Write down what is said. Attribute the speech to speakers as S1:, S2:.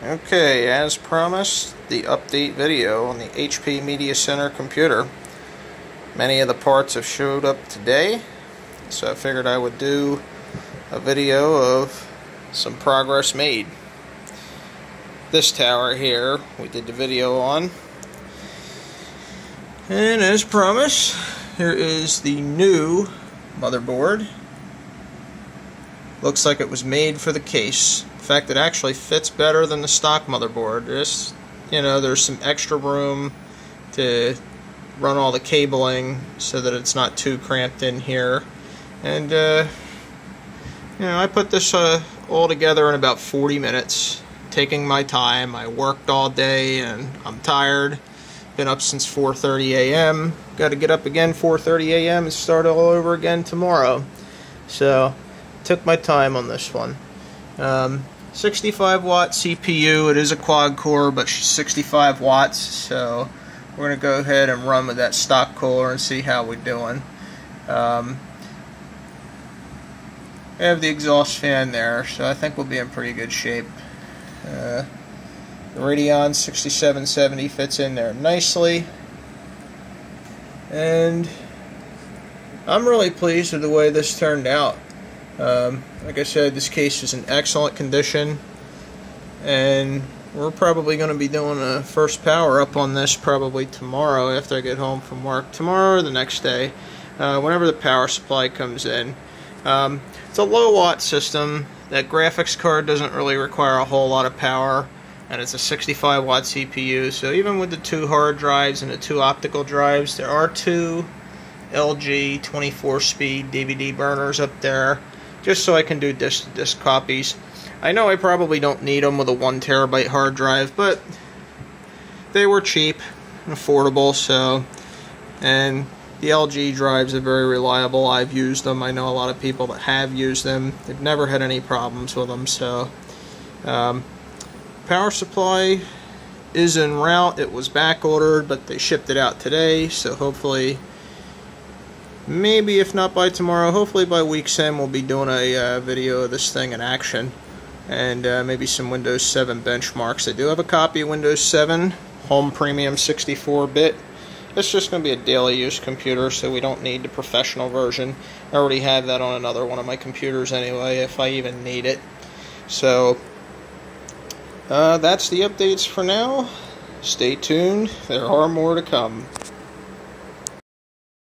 S1: Okay, as promised, the update video on the HP Media Center computer. Many of the parts have showed up today, so I figured I would do a video of some progress made. This tower here, we did the video on. And as promised, here is the new motherboard. Looks like it was made for the case In fact, it actually fits better than the stock motherboard. There's, you know, there's some extra room to run all the cabling so that it's not too cramped in here. And, uh, you know, I put this uh, all together in about 40 minutes, taking my time. I worked all day and I'm tired. Been up since 4:30 a.m. Got to get up again 4:30 a.m. and start all over again tomorrow. So, took my time on this one. Um, 65 watt CPU. It is a quad core, but she's 65 watts. So we're going to go ahead and run with that stock cooler and see how we're doing. Um, I have the exhaust fan there, so I think we'll be in pretty good shape. Uh, the Radeon 6770 fits in there nicely. And I'm really pleased with the way this turned out. Um, like I said, this case is in excellent condition, and we're probably going to be doing a first power up on this probably tomorrow after I get home from work. Tomorrow or the next day, uh, whenever the power supply comes in. Um, it's a low watt system. That graphics card doesn't really require a whole lot of power, and it's a 65 watt CPU. So even with the two hard drives and the two optical drives, there are two LG 24 speed DVD burners up there just so I can do disk disk copies. I know I probably don't need them with a one terabyte hard drive, but they were cheap and affordable, so and the LG drives are very reliable. I've used them. I know a lot of people that have used them. They've never had any problems with them. So, um, power supply is en route. It was back ordered, but they shipped it out today. So hopefully maybe if not by tomorrow, hopefully by week's end we'll be doing a uh, video of this thing in action and uh, maybe some Windows 7 benchmarks. I do have a copy of Windows 7 Home Premium 64-bit. It's just going to be a daily use computer so we don't need the professional version. I already have that on another one of my computers anyway if I even need it. So uh, that's the updates for now. Stay tuned. There are more to come.